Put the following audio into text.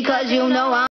cause you know I'm